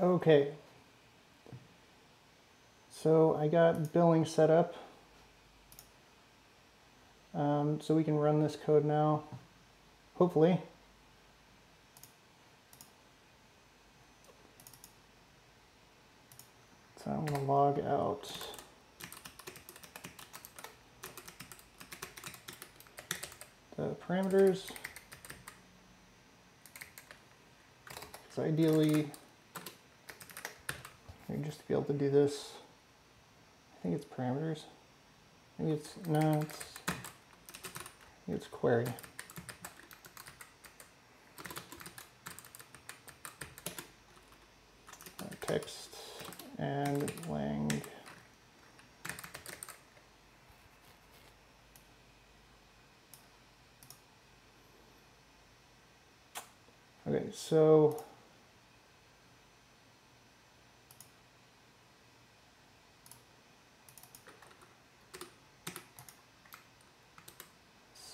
Okay. So I got billing set up. Um, so we can run this code now, hopefully. So I'm to log out. The parameters. So ideally, just to be able to do this, I think it's parameters. Maybe it's, no, it's, it's query. Uh, text and lang. Okay, so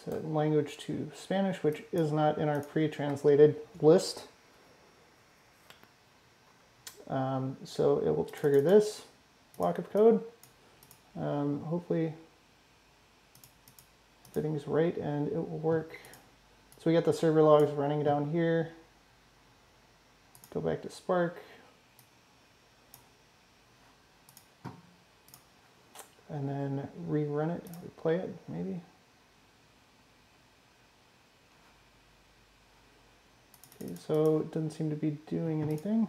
set language to Spanish, which is not in our pre-translated list. Um, so it will trigger this block of code. Um, hopefully everything's right and it will work. So we got the server logs running down here. Go back to Spark. And then rerun it, replay it, maybe. So it doesn't seem to be doing anything.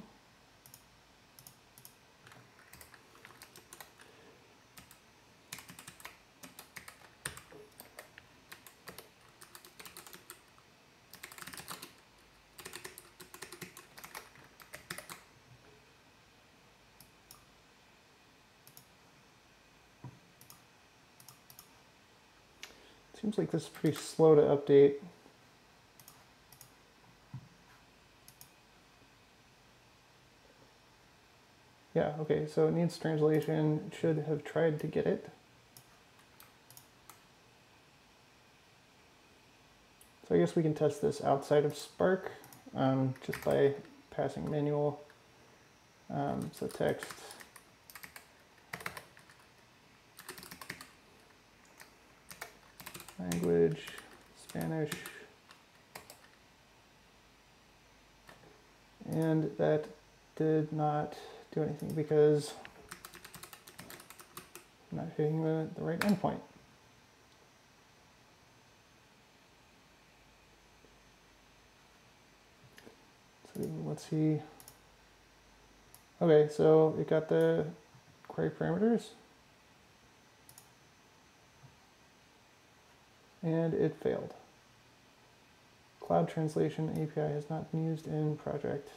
Seems like this is pretty slow to update. Yeah, okay, so it needs translation, should have tried to get it. So I guess we can test this outside of Spark um, just by passing manual. Um, so text language, Spanish, and that did not do anything because I'm not hitting the, the right endpoint. So let's see. Okay, so it got the query parameters. and it failed. Cloud Translation API has not been used in project.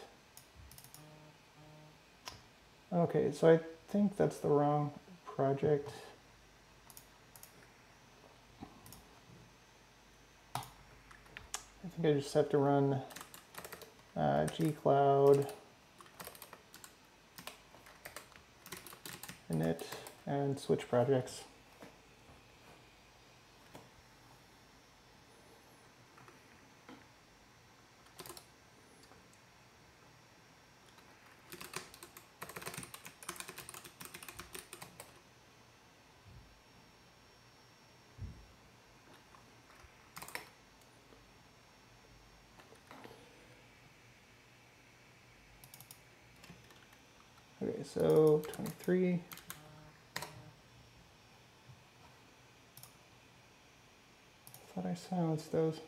Okay, so I think that's the wrong project. I think I just have to run uh, gcloud init and switch projects. Okay, so 23. I thought I silenced those.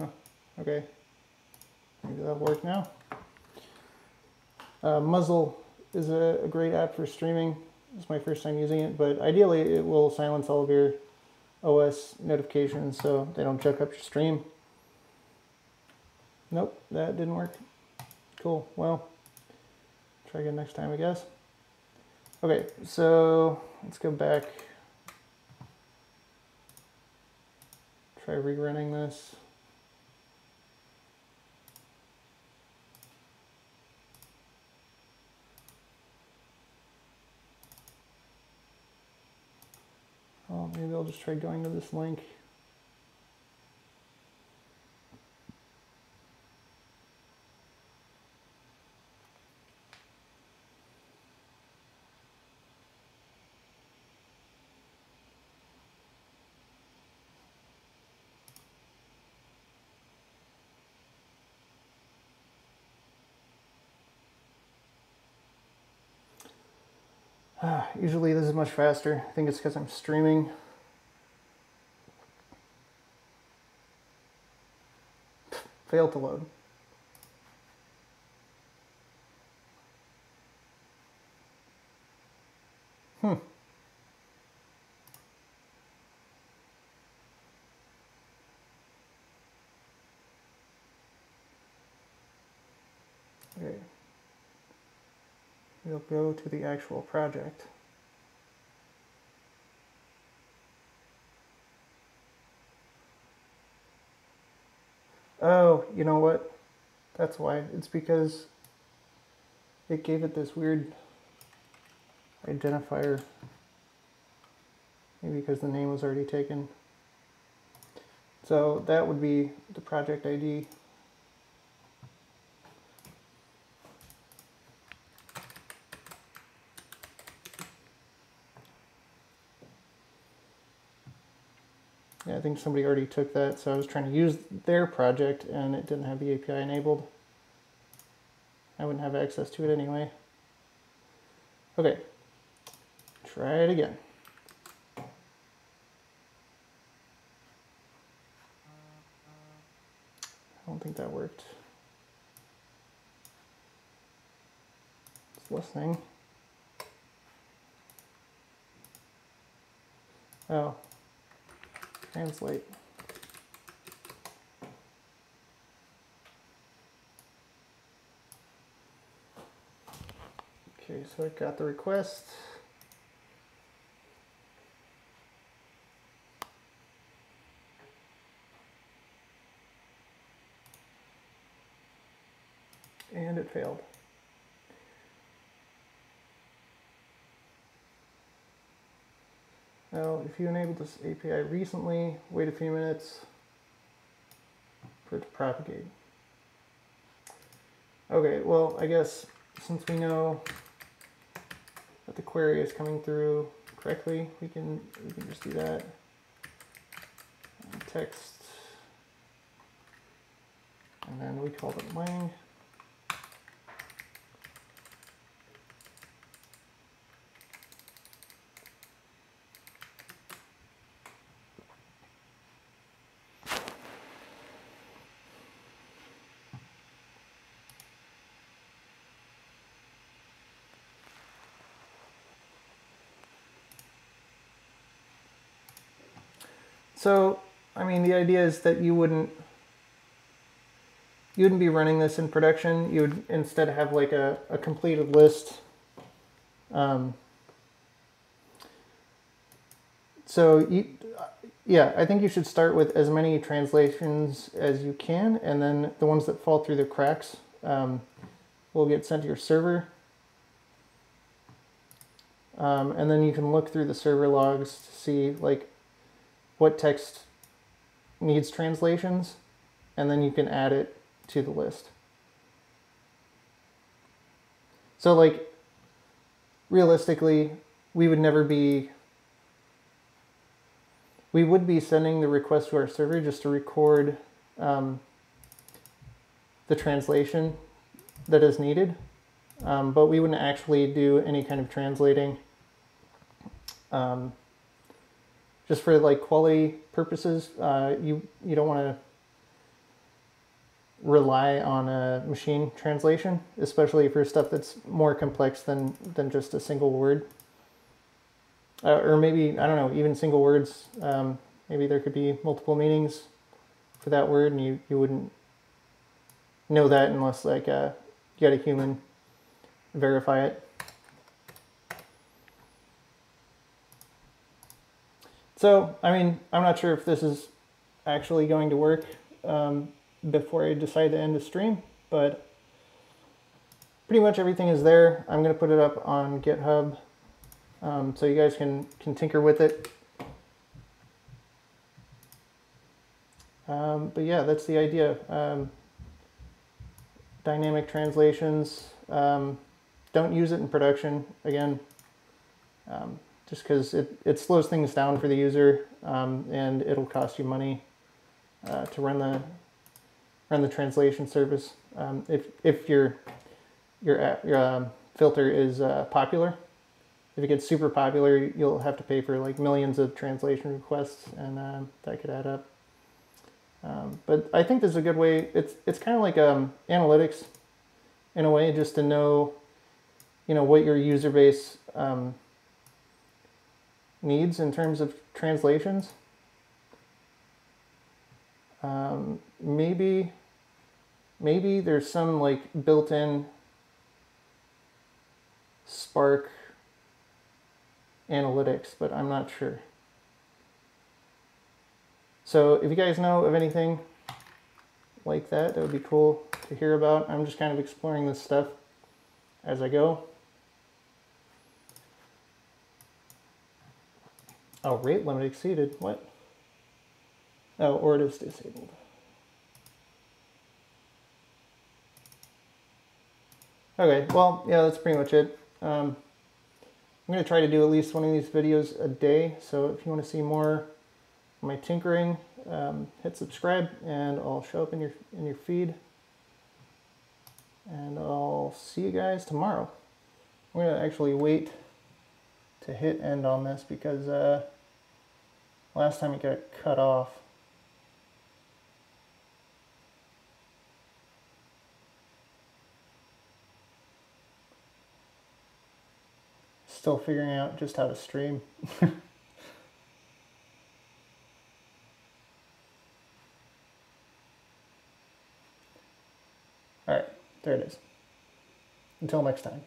Oh, okay. Maybe that'll work now. Uh, Muzzle is a, a great app for streaming. It's my first time using it, but ideally it will silence all of your OS notifications so they don't check up your stream. Nope, that didn't work. Cool, well, try again next time, I guess. Okay, so let's go back. Try rerunning this. Oh, maybe I'll just try going to this link. usually this is much faster. I think it's because I'm streaming. Failed to load. Hmm. Okay. We'll go to the actual project. Oh, you know what? That's why. It's because it gave it this weird identifier. Maybe because the name was already taken. So that would be the project ID. Yeah, I think somebody already took that, so I was trying to use their project and it didn't have the API enabled. I wouldn't have access to it anyway. Okay, try it again. I don't think that worked. It's listening. Oh, translate. Okay, so I got the request. And it failed. Now, if you enabled this API recently, wait a few minutes for it to propagate. Okay, well, I guess since we know that the query is coming through correctly, we can we can just do that. Text, and then we call it lang. So, I mean, the idea is that you wouldn't you wouldn't be running this in production. You would instead have like a, a completed list. Um, so you, yeah, I think you should start with as many translations as you can, and then the ones that fall through the cracks um, will get sent to your server. Um, and then you can look through the server logs to see like what text needs translations, and then you can add it to the list. So like, realistically, we would never be, we would be sending the request to our server just to record um, the translation that is needed, um, but we wouldn't actually do any kind of translating. Um, just for like quality purposes, uh, you you don't want to rely on a machine translation, especially for stuff that's more complex than than just a single word. Uh, or maybe I don't know, even single words. Um, maybe there could be multiple meanings for that word, and you you wouldn't know that unless like uh, you got a human verify it. So, I mean, I'm not sure if this is actually going to work um, before I decide to end the stream, but pretty much everything is there. I'm going to put it up on GitHub um, so you guys can, can tinker with it. Um, but yeah, that's the idea. Um, dynamic translations. Um, don't use it in production. Again, um, just because it, it slows things down for the user um, and it'll cost you money uh, to run the run the translation service um, if if your your your um, filter is uh, popular if it gets super popular, you'll have to pay for like millions of translation requests, and uh, that could add up. Um, but I think this is a good way. It's it's kind of like analytics, in a way, just to know, you know, what your user base um, needs in terms of translations. Um, maybe, maybe there's some like built-in Spark analytics, but I'm not sure. So if you guys know of anything like that, that would be cool to hear about. I'm just kind of exploring this stuff as I go. Oh, rate limit exceeded. What? Oh, or it is disabled. Okay, well, yeah, that's pretty much it. Um, I'm going to try to do at least one of these videos a day, so if you want to see more of my tinkering, um, hit subscribe and I'll show up in your, in your feed. And I'll see you guys tomorrow. I'm going to actually wait to hit end on this because uh, last time it got cut off. Still figuring out just how to stream. All right, there it is. Until next time.